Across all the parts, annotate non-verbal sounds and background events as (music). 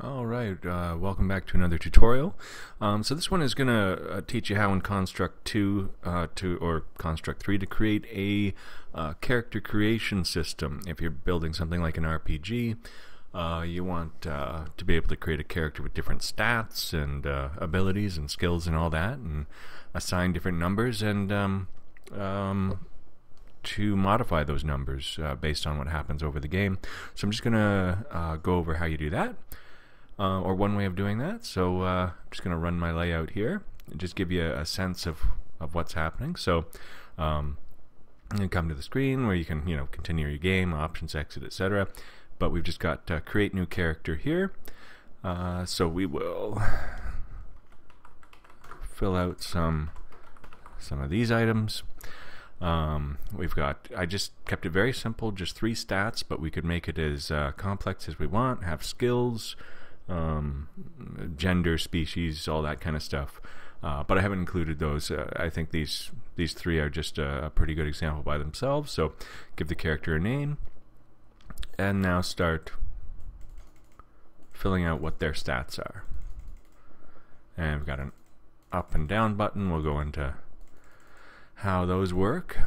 All right, uh, welcome back to another tutorial. Um, so this one is going to uh, teach you how in Construct 2 uh, to or Construct 3 to create a uh, character creation system. If you're building something like an RPG, uh, you want uh, to be able to create a character with different stats and abilities and skills and all that, and assign different numbers and um, um, to modify those numbers based on what happens over the game. So I'm just going to go over how you do that uh, or one way of doing that. So uh, I'm just going to run my layout here and just give you a, a sense of, of what's happening. So um, you come to the screen where you can you know continue your game, options, exit, etc. But we've just got uh, create new character here. Uh, so we will fill out some some of these items. Um, we've got, I just kept it very simple, just three stats, but we could make it as uh, complex as we want, have skills, um, gender, species, all that kind of stuff. Uh, but I haven't included those. Uh, I think these these three are just a, a, pretty good example by themselves. So give the character a name, and now start filling out what their stats are. And we've got an up and down button. We'll go into how those work.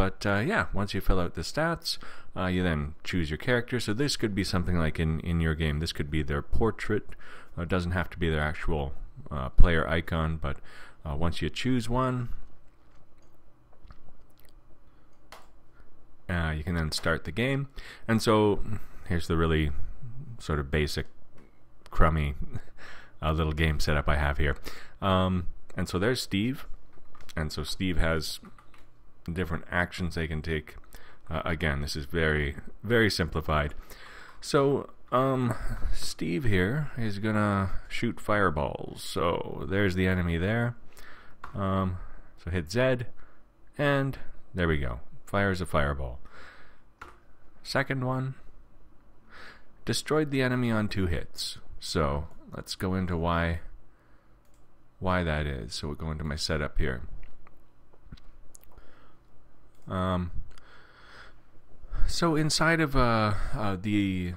But uh, yeah, once you fill out the stats, uh, you then choose your character. So this could be something like in, in your game, this could be their portrait. Uh, it doesn't have to be their actual uh, player icon, but uh, once you choose one, uh, you can then start the game. And so here's the really sort of basic, crummy (laughs) little game setup I have here. Um, and so there's Steve. And so Steve has different actions they can take. Uh, again, this is very, very simplified. So, um, Steve here is gonna shoot fireballs. So there's the enemy there. Um, so hit Z, and there we go. Fires a fireball. Second one, destroyed the enemy on two hits. So let's go into why why that is. So we'll go into my setup here. Um, so inside of uh, uh, the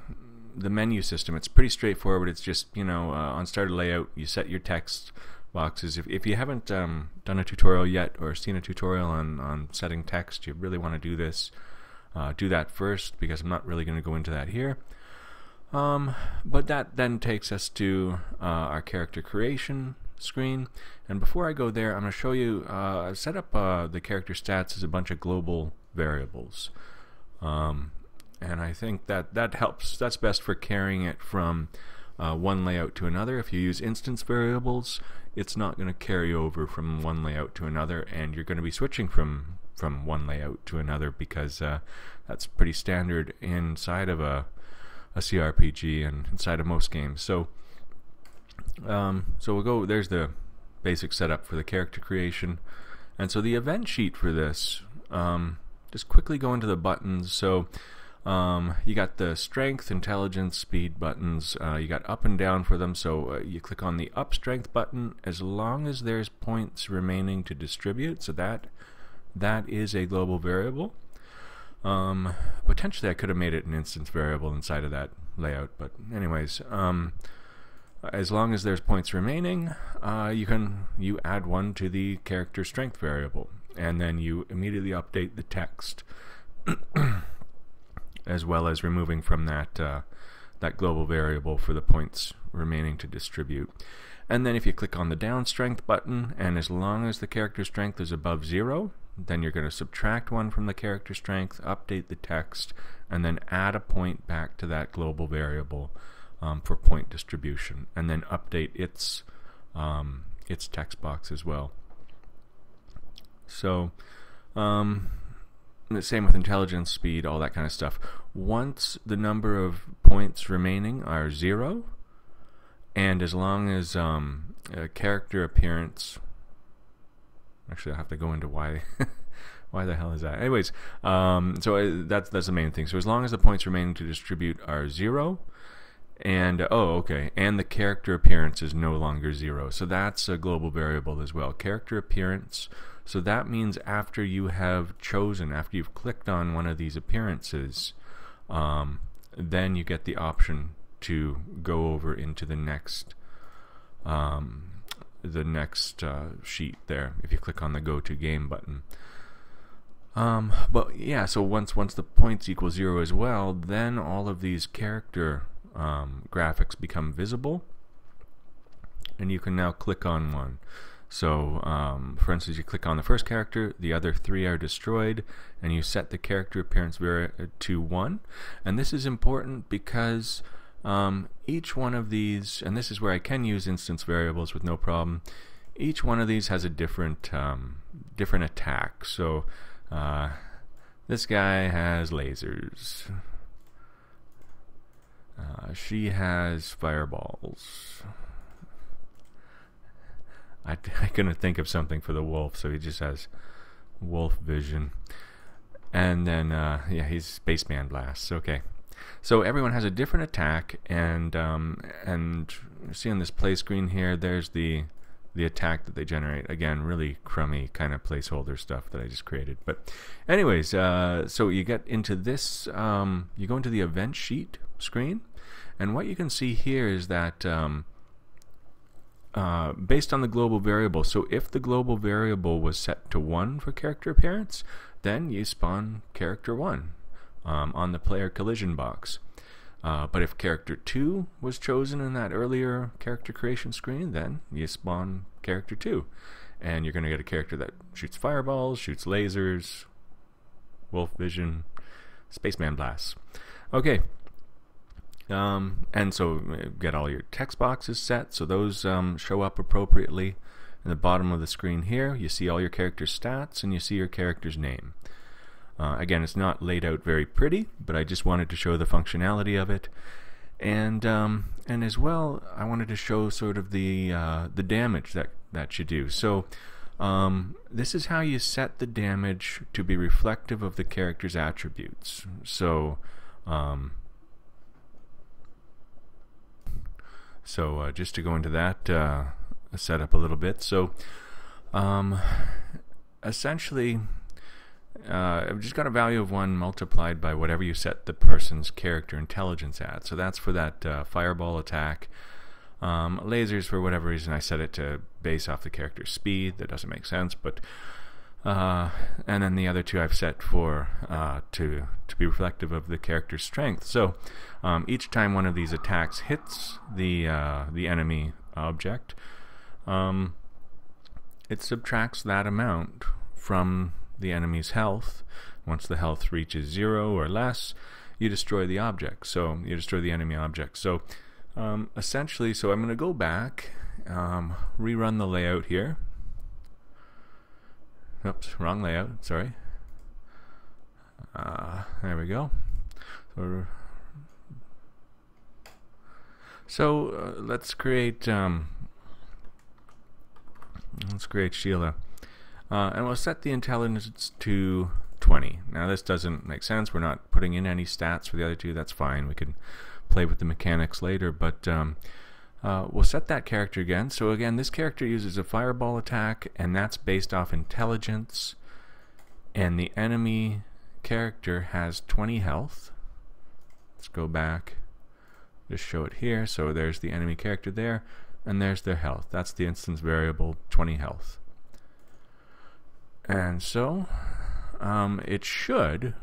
the menu system, it's pretty straightforward. It's just you know uh, on starter layout, you set your text boxes. If if you haven't um, done a tutorial yet or seen a tutorial on on setting text, you really want to do this. Uh, do that first because I'm not really going to go into that here. Um, but that then takes us to uh, our character creation screen. And before I go there, I'm going to show you, uh, I've set up uh, the character stats as a bunch of global variables. Um, and I think that that helps. That's best for carrying it from uh, one layout to another. If you use instance variables, it's not going to carry over from one layout to another, and you're going to be switching from from one layout to another because uh, that's pretty standard inside of a a CRPG and inside of most games. So um, so we'll go, there's the basic setup for the character creation. And so the event sheet for this, um, just quickly go into the buttons. So um, you got the strength, intelligence, speed buttons. Uh, you got up and down for them. So uh, you click on the up strength button as long as there's points remaining to distribute. So that that is a global variable. Um, potentially, I could have made it an instance variable inside of that layout, but anyways, um, as long as there's points remaining, uh, you can you add one to the character strength variable, and then you immediately update the text, (clears throat) as well as removing from that uh, that global variable for the points remaining to distribute. And then if you click on the down strength button, and as long as the character strength is above zero, then you're going to subtract one from the character strength, update the text, and then add a point back to that global variable um, for point distribution, and then update its um, its text box as well. So, um, the same with intelligence, speed, all that kind of stuff. Once the number of points remaining are zero, and as long as um, character appearance, actually, I'll have to go into why. (laughs) why the hell is that? Anyways, um, so uh, that's that's the main thing. So as long as the points remaining to distribute are zero, and oh okay. And the character appearance is no longer zero. So that's a global variable as well. Character appearance. So that means after you have chosen after you've clicked on one of these appearances um, then you get the option to go over into the next um, the next uh, sheet there if you click on the go to game button. Um, but yeah, so once once the points equal zero as well, then all of these character um, graphics become visible, and you can now click on one. So, um, for instance, you click on the first character, the other three are destroyed, and you set the character appearance to 1. And this is important because um, each one of these, and this is where I can use instance variables with no problem, each one of these has a different, um, different attack. So, uh, this guy has lasers. Uh, she has fireballs. I, (laughs) I couldn't think of something for the wolf, so he just has wolf vision. And then, uh, yeah, he's spaceman blasts. Okay. So everyone has a different attack, and um, and see on this play screen here, there's the the attack that they generate. Again, really crummy kind of placeholder stuff that I just created. But, anyways, uh, so you get into this, um, you go into the event sheet screen, and what you can see here is that um, uh, based on the global variable. So if the global variable was set to 1 for character appearance, then you spawn character 1 um, on the player collision box. Uh, but if character 2 was chosen in that earlier character creation screen, then you spawn character 2. And you're going to get a character that shoots fireballs, shoots lasers, wolf vision, spaceman blasts. Okay, um, and so uh, get all your text boxes set so those um, show up appropriately. In the bottom of the screen here, you see all your character stats and you see your character's name. Uh, again, it's not laid out very pretty, but I just wanted to show the functionality of it. And um, and as well, I wanted to show sort of the uh, the damage that that you do. So um, this is how you set the damage to be reflective of the character's attributes. So um, So uh, just to go into that uh, setup a little bit. So um, essentially, uh, I've just got a value of 1 multiplied by whatever you set the person's character intelligence at. So that's for that uh, fireball attack. Um, lasers, for whatever reason, I set it to base off the character's speed. That doesn't make sense, but uh, and then the other two I've set for uh, to to be reflective of the character's strength. So um, each time one of these attacks hits the uh, the enemy object, um, it subtracts that amount from the enemy's health. Once the health reaches zero or less, you destroy the object. So you destroy the enemy object. So um, essentially, so I'm going to go back, um, rerun the layout here. Oops, wrong layout. Sorry. Uh, there we go. So, so uh, let's create um, let's create Sheila, uh, and we'll set the intelligence to 20. Now this doesn't make sense. We're not putting in any stats for the other two. That's fine. We can play with the mechanics later, but um, uh, we'll set that character again. So again, this character uses a fireball attack, and that's based off intelligence. And the enemy character has 20 health. Let's go back. Just show it here. So there's the enemy character there, and there's their health. That's the instance variable, 20 health. And so, um, it should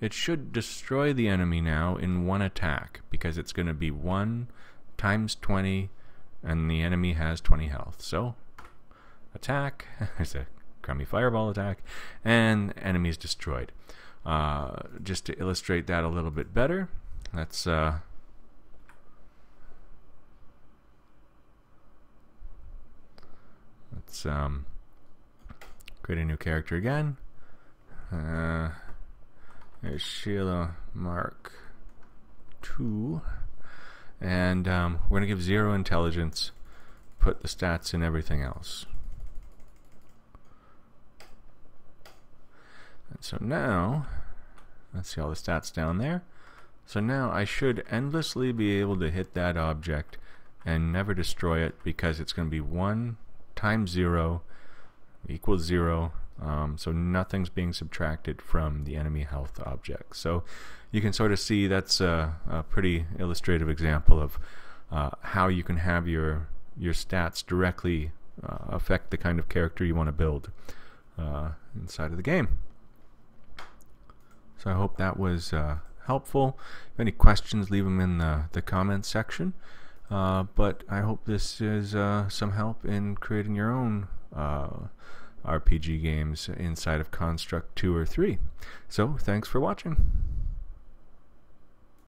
it should destroy the enemy now in one attack because it's going to be one times 20 and the enemy has 20 health. So attack, (laughs) it's a crummy fireball attack, and enemy is destroyed. Uh, just to illustrate that a little bit better, let's uh, let's um, create a new character again. Uh, there's Sheila Mark 2 and um, we're going to give zero intelligence, put the stats in everything else. And so now, let's see all the stats down there. So now I should endlessly be able to hit that object and never destroy it because it's going to be 1 times 0 equals 0. Um, so nothing's being subtracted from the enemy health object. So you can sort of see that's a, a pretty illustrative example of uh, how you can have your your stats directly uh, affect the kind of character you want to build uh, inside of the game. So I hope that was uh, helpful. If any questions, leave them in the, the comments section. Uh, but I hope this is uh, some help in creating your own RPG games inside of Construct 2 or 3. So, thanks for watching.